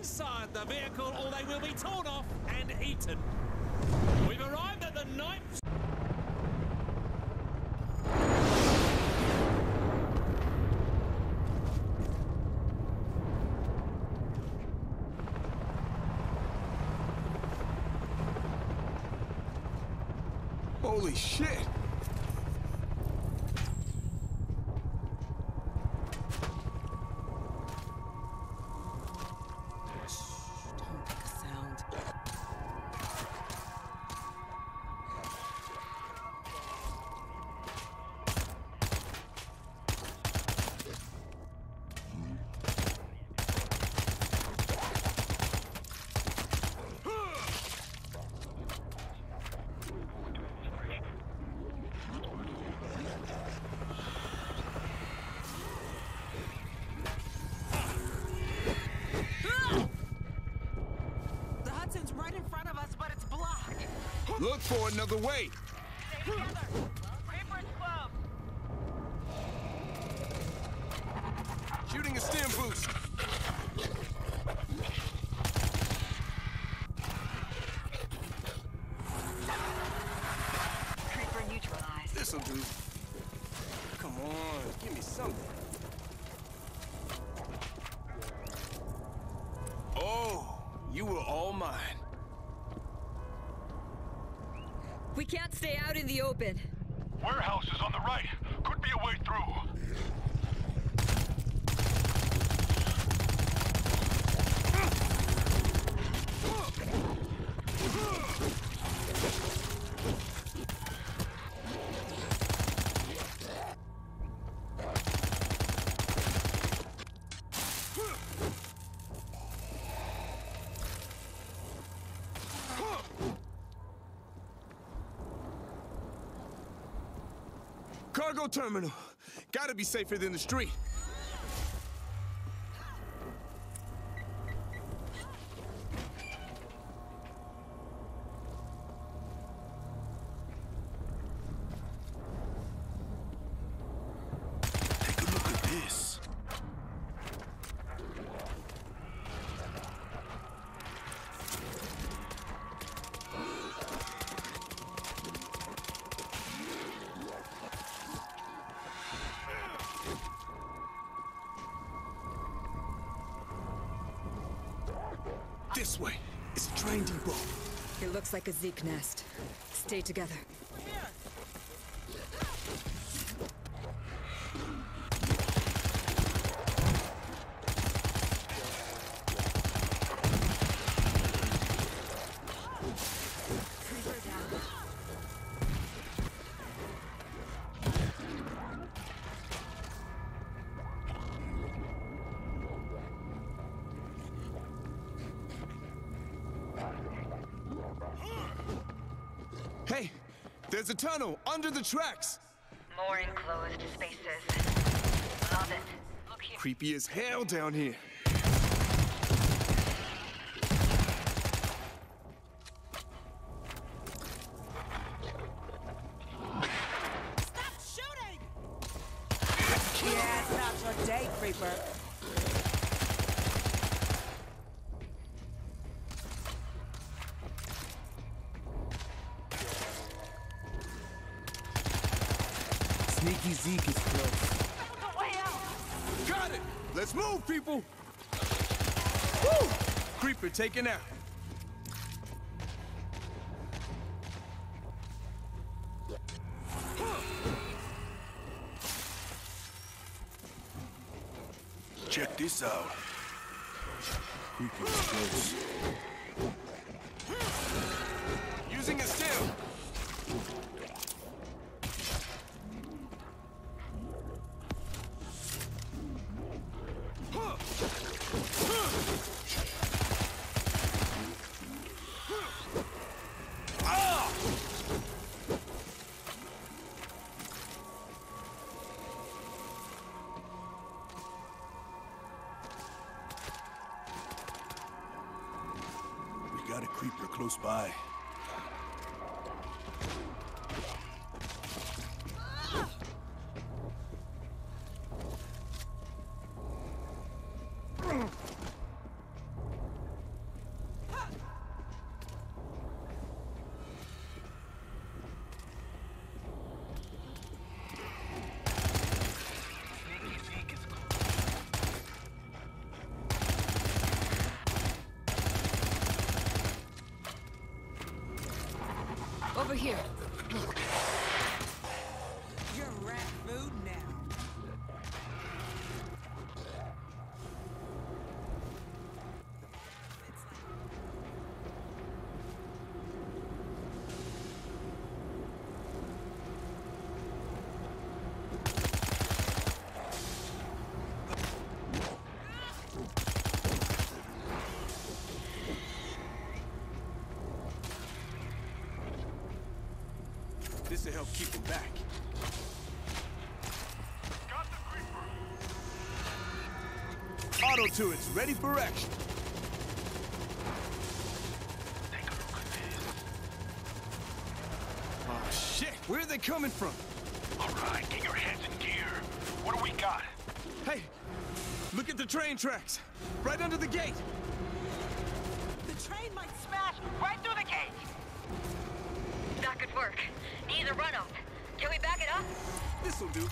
inside the vehicle or they will be torn off and eaten. We've arrived at the ninth. Holy shit! Look for another way! Stay together. Reaper's Club. Shooting a stim boost! Creeper neutralized. This'll do. Come on, give me something. Out in the open. Warehouse is on the right. Could be a way through. Cargo terminal. Gotta be safer than the street. Way. It's a train depot. It looks like a Zeke nest. Stay together. Hey, there's a tunnel under the tracks. More enclosed spaces. Love it. Look here. Creepy as hell down here. Stop shooting! Yeah, it's not your day, Creeper. Sneaky Zeke is close. Found a way out. Got it! Let's move, people! Woo! Creeper taken out. Check this out. Creeper is close. Close by. Over here. Help keep them back. Got the creeper. Auto turrets ready for action. Take a look at this. Oh shit! Where are they coming from? All right, get your heads in gear. What do we got? Hey, look at the train tracks. Right under the gate. The train might smash right through the gate. That could work. A run up. Can we back it up? This'll do.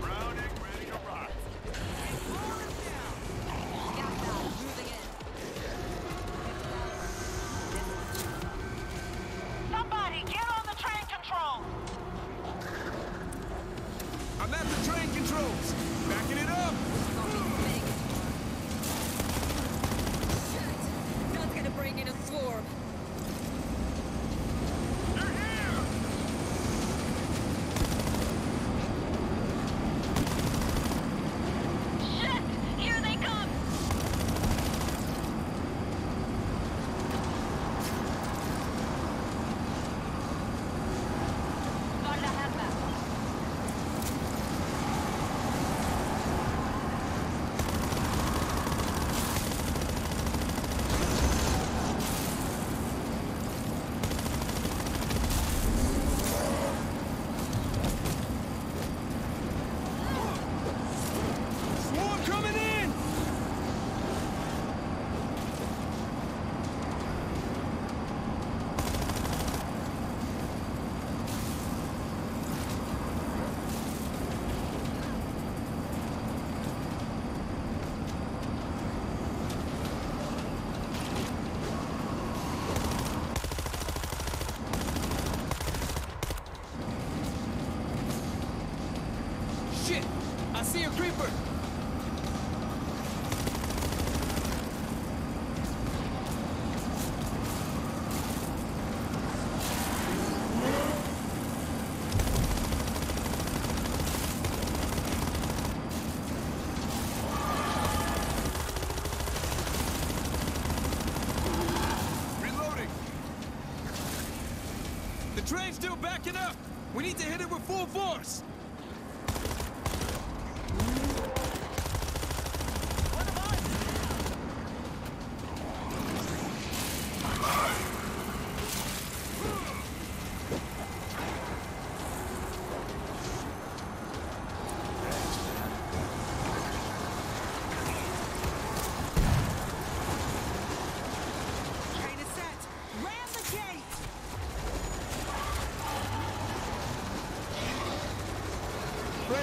Browning, ready to rock. Somebody get on the train control. I'm at the train controls. Backing it up. That's gonna bring in a swarm. They're here! Shit! Here they come! Guarda Hammer. Swarm coming in. Shit! I see a creeper. Train's still backing up. We need to hit it with full force. Train is set. Ram the gate. Friendly down over here. Stand clear! Train coming through! Shooting at them, but busted that shit wide open. Go! Go!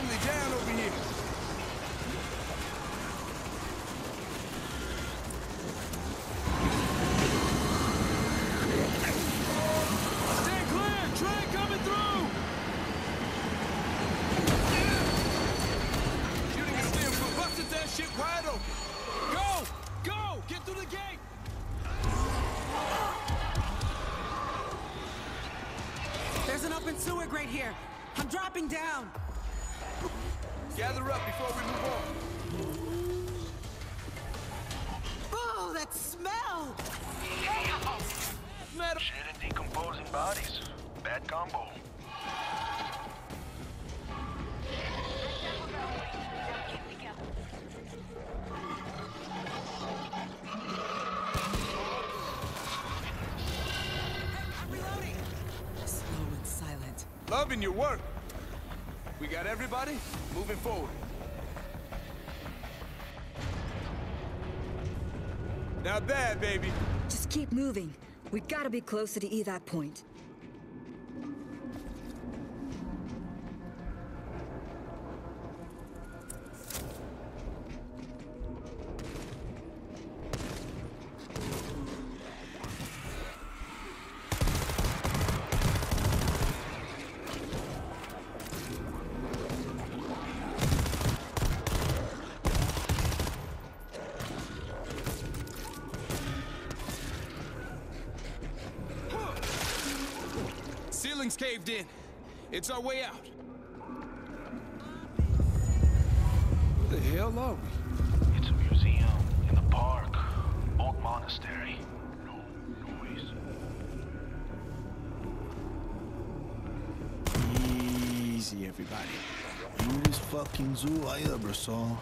Get through the gate! There's an open sewer grate here. I'm dropping down. Gather up before we move on. Oh, that smell! Metal. Shit and decomposing bodies. Bad combo. Slow and silent. Loving your work. We got everybody moving forward. Now that, baby. Just keep moving. We gotta be closer to evac point. Caved in. It's our way out. Where the hell are we? It's a museum in the park. Old monastery. No noise. Easy, everybody. Weirdest fucking zoo I ever saw.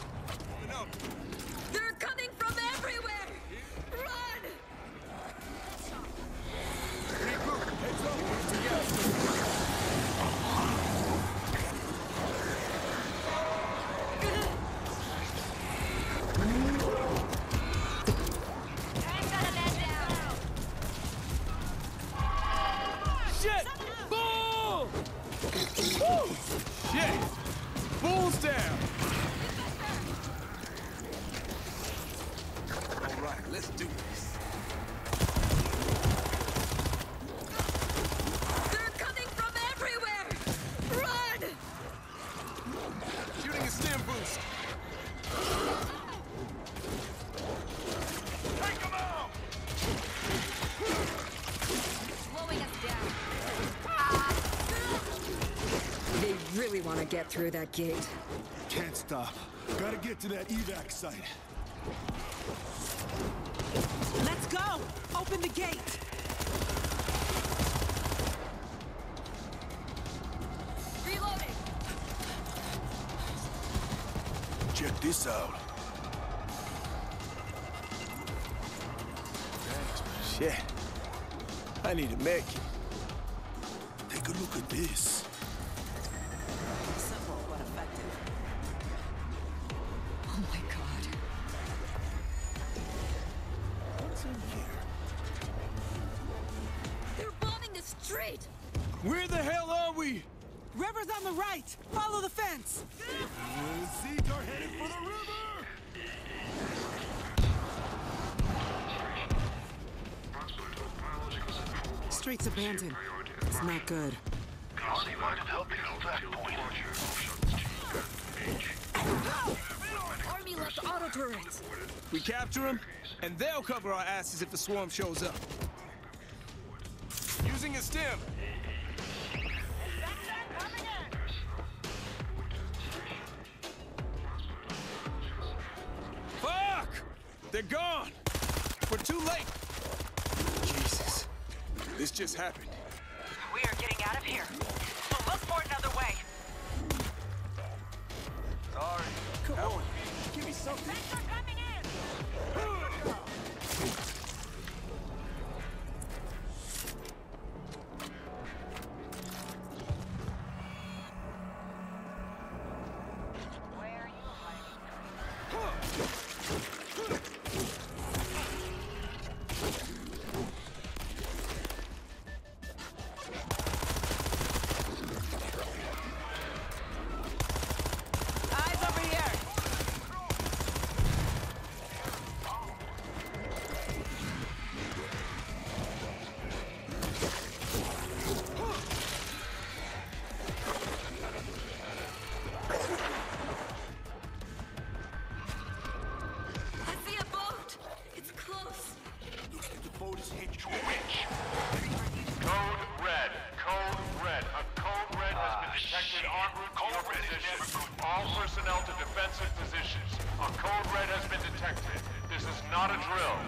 Want to get through that gate. Can't stop. Gotta get to that evac site. Let's go! Open the gate! Reloading! Check this out. Thanks, but shit. I need a med Where the hell are we? River's on the right! Follow the fence! Zeke are headed for the river! Street's abandoned. It's not good. Connie might help you know that point. Army left auto turrets! We capture them, and they'll cover our asses if the swarm shows up. Using a stim. They're gone! We're too late! Jesus. This just happened. We are getting out of here. So look for another way. Sorry. Come on. Give me something. Eyes detected en route to your position. All personnel to defensive positions. A code red has been detected. This is not a drill.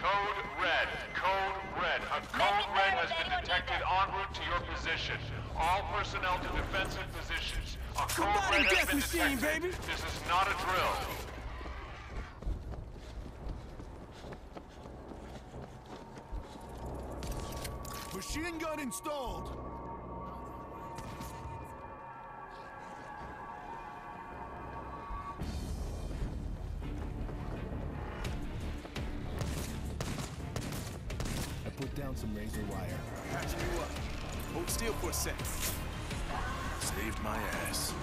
Code red. Code red. A code red has been detected en route to your position. All personnel to defensive positions. A code Somebody red has been machine, detected. baby. This is not a drill. Machine gun installed. Down some razor wire. Patching you up. Hold still for a sec. Saved my ass.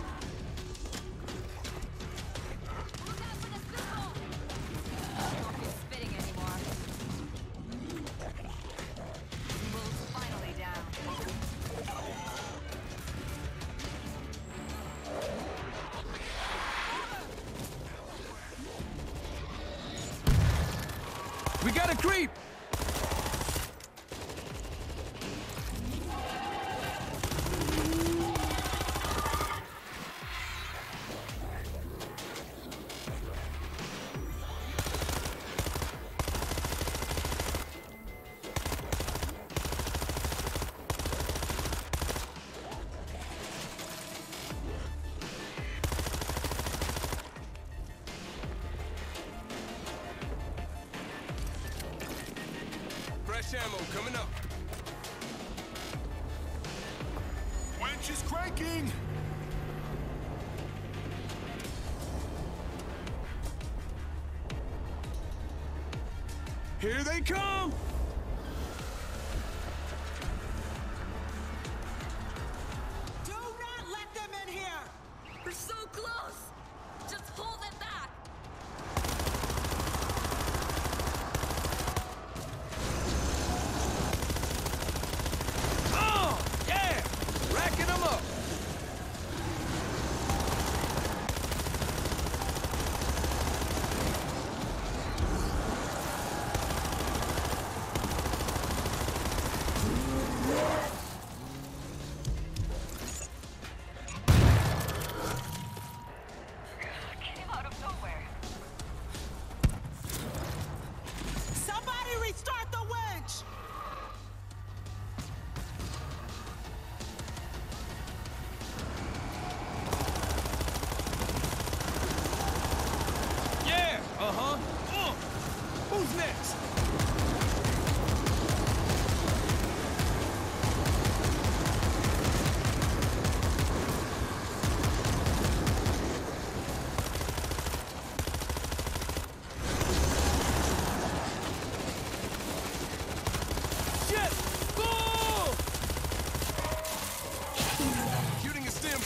ammo coming up. Winch is cranking! Here they come!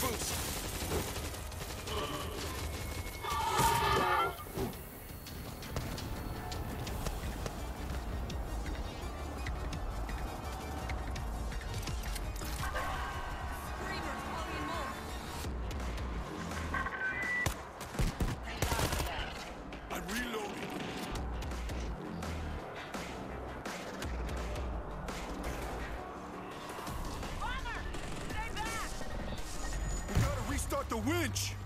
boost. winch.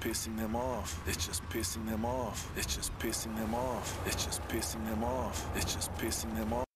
pissing them off. It's just pissing them off. It's just pissing them off. It's just pissing them off. It's just pissing them off.